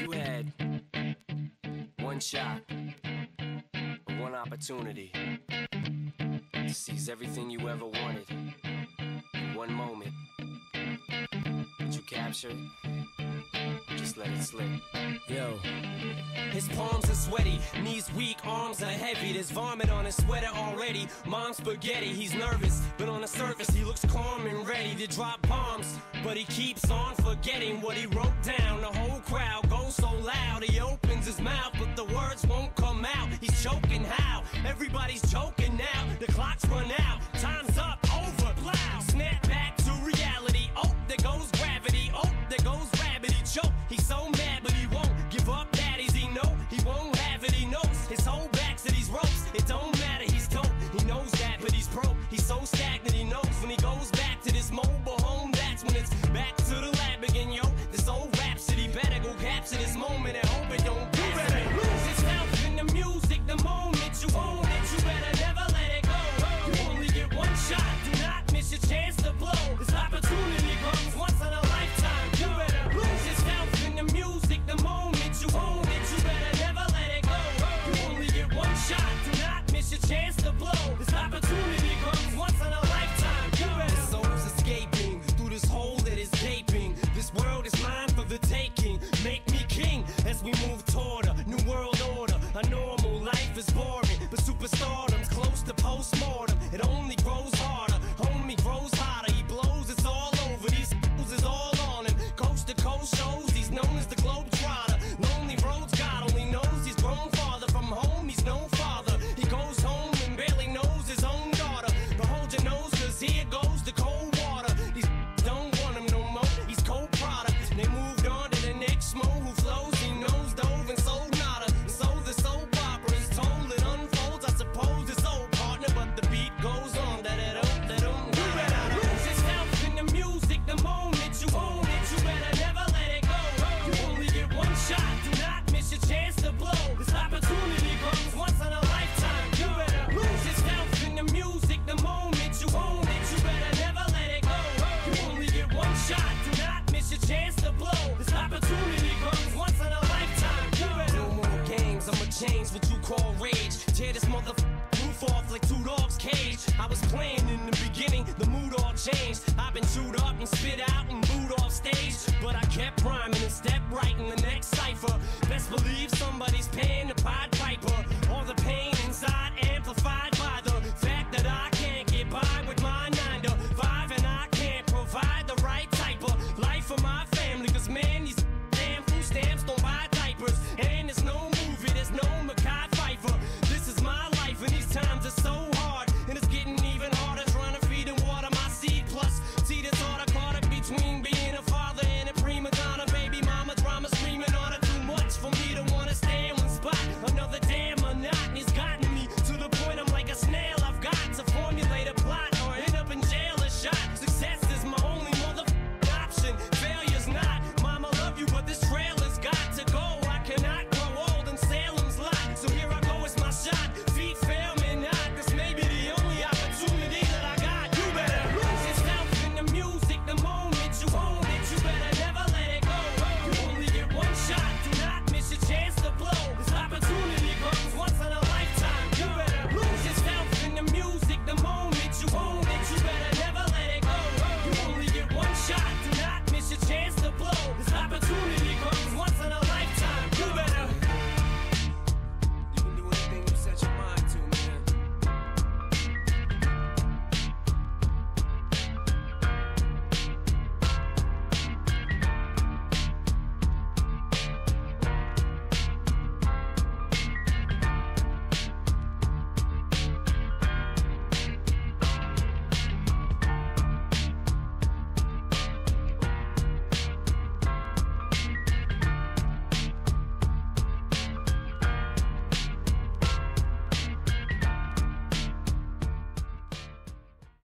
you had one shot, one opportunity to seize everything you ever wanted in one moment, but you captured, just let it slip. Yo. His palms are sweaty, knees weak, arms are heavy. There's vomit on his sweater already. Mom's spaghetti, he's nervous, but on the surface he looks calm and ready to drop bombs. But he keeps on forgetting what he wrote down. Loud, he opens his mouth, but the words won't come out. He's choking how? Everybody's choking now. The clock's run out, time's up, over, plow. Snap back to reality. Oh, there goes gravity. Oh, there goes. He choke. He's so mad, but he won't give up. Daddies, he know he won't have it. He knows his whole back to these ropes. It don't matter. He's dope. He knows that, but he's broke. He's so stagnant. He knows when he goes back To shows. Change what you call rage. Tear this mother roof off like two dogs' cage. I was playing in the beginning, the mood all changed. I've been chewed